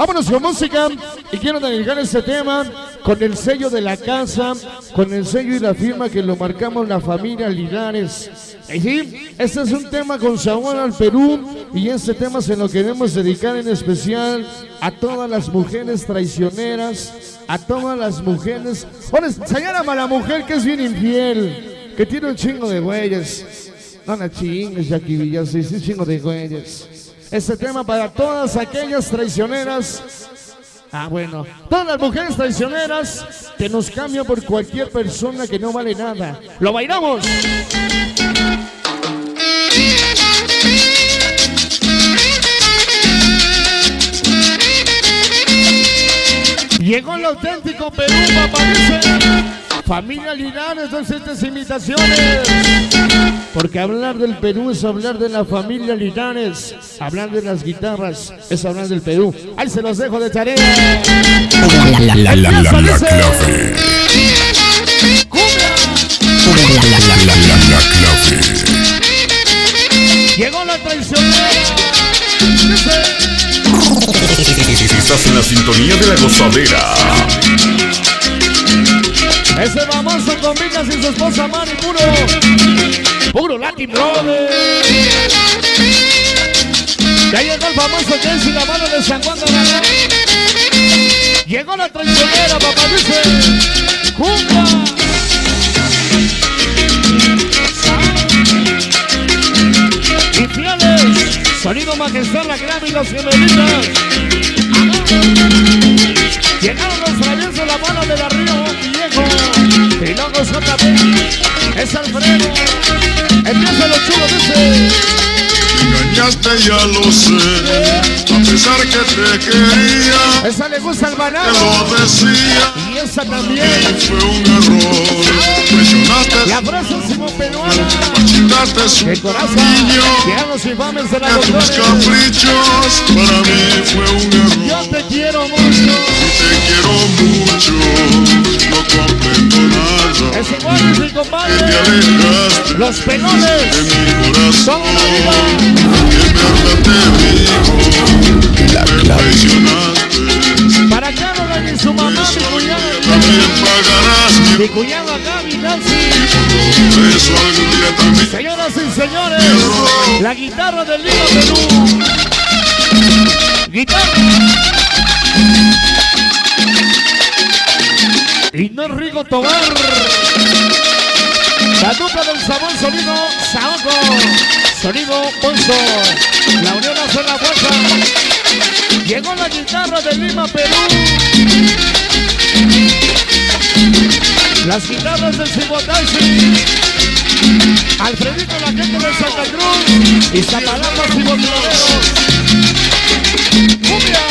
Vámonos con música y quiero dedicar este tema con el sello de la casa, con el sello y la firma que lo marcamos la familia Linares. Sí, este es un tema con sabor al Perú y este tema se lo queremos dedicar en especial a todas las mujeres traicioneras, a todas las mujeres. Bueno, señala a la mujer que es bien infiel, que tiene un chingo de güeyes. No la chingues, Jackie Villas, sí, sí, chingo de güeyes. Este tema para todas aquellas traicioneras. Ah, bueno. Todas las mujeres traicioneras que nos cambian por cualquier persona que no vale nada. ¡Lo bailamos! Llegó el auténtico Perú, papá, Familia Linares, dos estas imitaciones. Porque hablar del Perú es hablar de la familia Linares. Hablar de las guitarras es hablar del Perú. Ahí se los dejo de tarea. Clave. La, la, la, clave. Llegó la traicionera. Estás en la sintonía de la gozadera. Ese famoso con Vicas y su esposa Mari, puro, puro Latin Brother. Ya llegó el famoso Jesse, la mano de San Juan de la Llegó la traicionera, papá, dice, ¡Junta! Infieles, sonido majestad, la gran y las gemelitas. Llegaron los traviesos, la mano de la Río Luego JP, es Alfredo. Empieza lo chulo, dice. Engañaste, ya lo sé. A pesar que te quería, Esa le gusta al te banano. lo decía. Y esa también. Fue un error. Traicionaste, La frase Simón Peruana. quitaste su corazón. cariño. Que a los infames de la Que tus doctora. caprichos para mí fue un error. Yo te quiero mucho. Nada. Es igual, mi compadre. Los pelones. Toda la vida. La clave. Para Caroline y su mamá, mi cuñada. También pagarás mi Mi cuñada Gaby Nancy. Eso Señoras y señores, la guitarra del Lima Perú. Guitarra. Rigo Tobar. La dupla del sabor sonido Saoco. Sonido Ponzo. La unión hace la fuerza. Llegó la guitarra de Lima, Perú. Las guitarras del Cibotaxi. Alfredito, la gente de Santa Cruz. Y Zapalapa, Cibotaxi. Cumbia.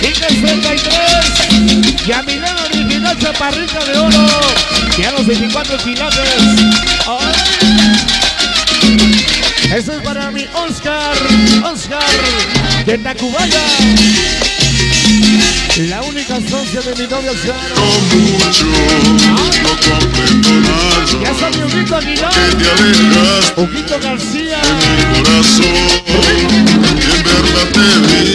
Chicas 33. Yamilena Chaparrita de Oro. Y a los 24 quilates. ¡Ay! Eso es para mi Oscar. Oscar. De Tacubaya. La única socia de mi novia Sara. mucho, no comprendo Ya nada. salió Huguito Aguilar. Huguito García. de mi corazón. En verdad te digo,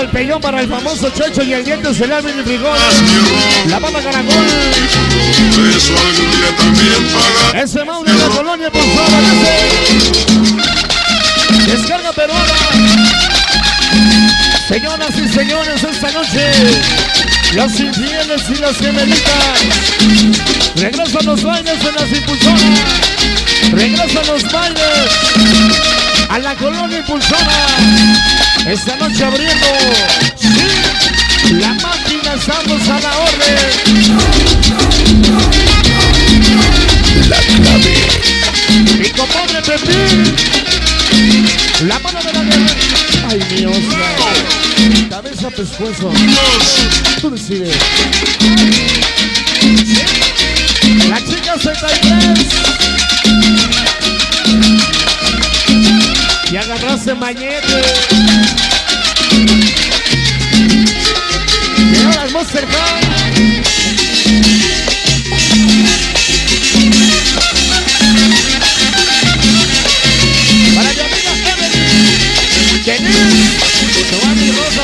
Del pellón para el famoso Checho y el diente se le el rigor. La banda Caracol. Ese Mau de la colonia, por favor. Descarga peruana. Señoras y señores, esta noche, los infieles y las gemelitas regresan los bailes en las impulsoras. Regresan los bailes a la colonia impulsora. Esta noche abriendo, la máquina estamos a la orden. La clave. Mi compadre Pepín. La mano de la guerra. Ay, mi. Cabeza, pescuezo. Tú decides. La chica 63. Agarraste mañete. Las Monster. Para mi Rosa,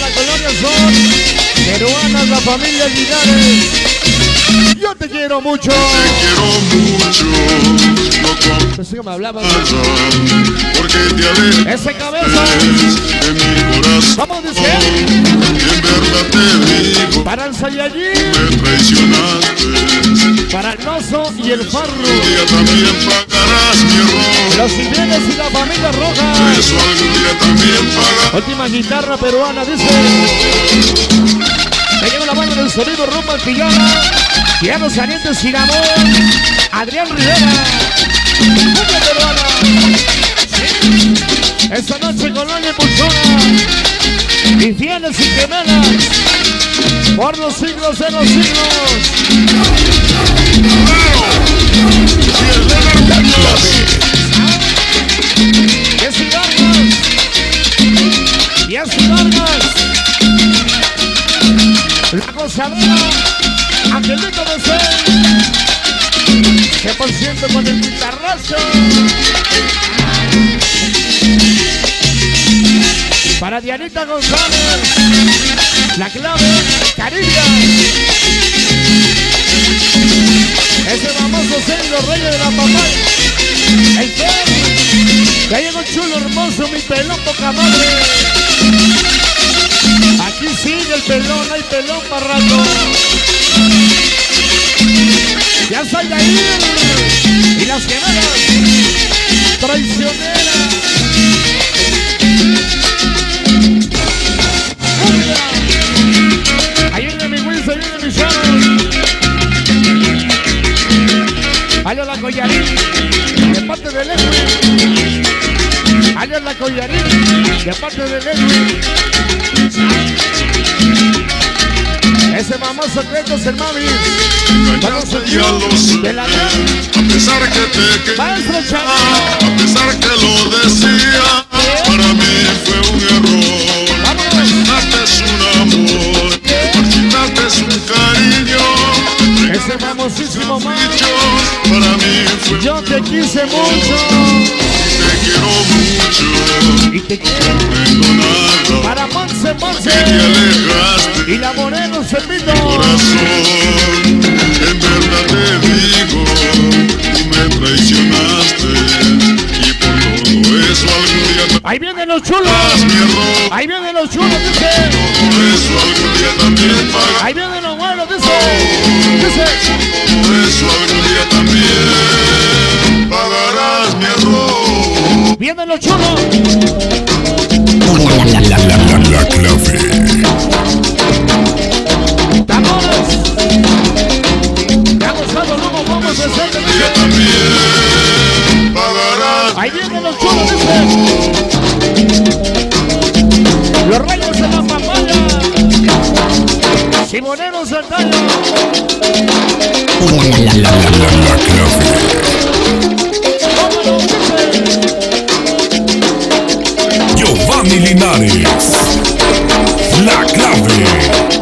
la colonia son peruanas, la familia Aguilares. Te quiero mucho. Te quiero mucho, no que me hablaba. porque te alejas Ese cabeza. de mi corazón. Vamos, dice. En verdad te digo, Para el Saiyajin, me traicionaste. para el Noso y el Farro. Un día también pagarás mi error. Los Jiménez y la familia Roja. Eso algún día también pagarás. Última guitarra peruana, dice. Me lleva la mano del sonido rumbo al Pillana. Tiano Saliente Cinnamón. Adrián Rivera. Cumbia peruana. Esta noche Colonia Pulsona. Y fieles y gemelas. Por los siglos de los siglos. La gozadera. Angelito Ser. 100% con el guitarrazo. Para Dianita González. La clave. Cariño. Ese famoso los reyes de la papaya. El Fer. Ya llegó chulo, hermoso, mi pelón poca madre. Aquí sigue el pelón, hay pelón para rato. Ya soy de ahí. Y las gemelas. Traicionera. Ahí viene mi Wilson, ahí viene mi. Allá la collarín. De parte del Edwin. Allá la collarín. De parte del Edwin. Ese famoso Cretos el Mavis. Vamos a Ya lo sé. de la A pesar que te quería, a pesar que lo decía, para mí fue un error. Es un amor, es un cariño. Ese famosísimo. Dichos, para mí fue Yo te quise mucho. te quiero mucho, Y te quiero. Para Te Monse. alejaste. Y la Moreno Cepito. corazón, en verdad te digo, tú me traicionaste y por todo eso algún día Ahí vienen los chulos. Ahí vienen los chulos, dice. por eso algún día también pagarás, Ahí vienen los buenos, dice. Dice. por eso algún día también pagarás mi error. Vienen los chulos. Los chulos, dice. Los reyes de la papaya. Simoneros del daño. La, la, la. Giovanni Linares. La clave.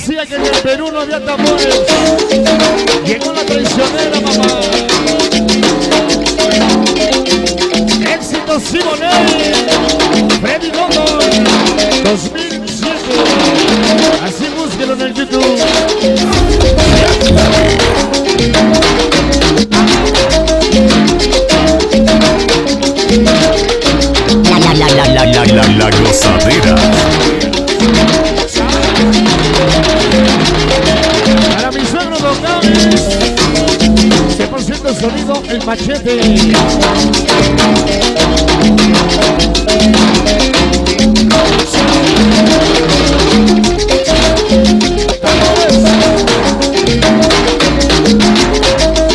Decía que en el Perú no había tambores? Machete.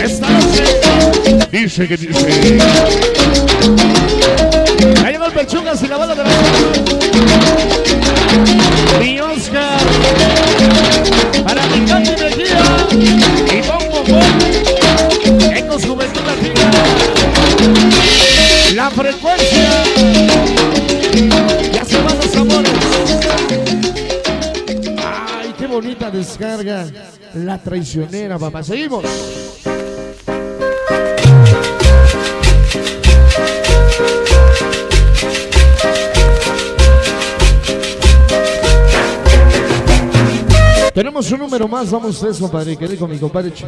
Esta noche dice que dice. Traicionera, papá. Seguimos. Tenemos un número más, vamos a eso, compadre. Que dijo mi compadre. Ch-